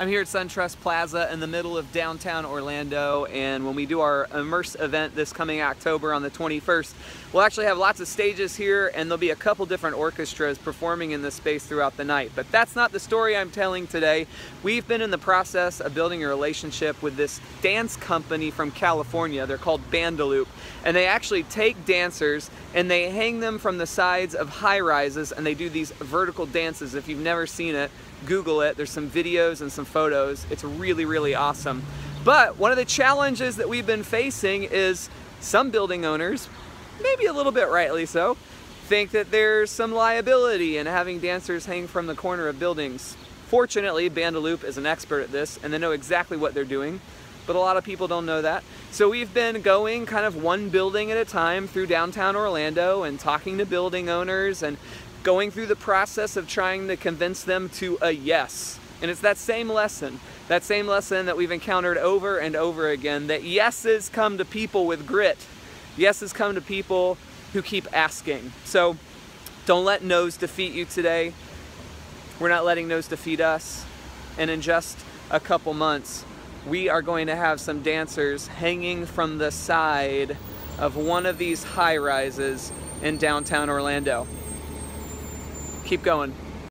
I'm here at SunTrust Plaza in the middle of downtown Orlando and when we do our Immerse event this coming October on the 21st, we'll actually have lots of stages here and there'll be a couple different orchestras performing in this space throughout the night. But that's not the story I'm telling today. We've been in the process of building a relationship with this dance company from California. They're called Bandaloop and they actually take dancers and they hang them from the sides of high rises and they do these vertical dances. If you've never seen it, Google it. There's some videos and some photos. It's really, really awesome. But one of the challenges that we've been facing is some building owners, maybe a little bit rightly so, think that there's some liability in having dancers hang from the corner of buildings. Fortunately, Bandaloop is an expert at this and they know exactly what they're doing, but a lot of people don't know that. So we've been going kind of one building at a time through downtown Orlando and talking to building owners and going through the process of trying to convince them to a yes. And it's that same lesson, that same lesson that we've encountered over and over again, that yeses come to people with grit. Yeses come to people who keep asking. So don't let no's defeat you today. We're not letting no's defeat us. And in just a couple months, we are going to have some dancers hanging from the side of one of these high rises in downtown Orlando keep going.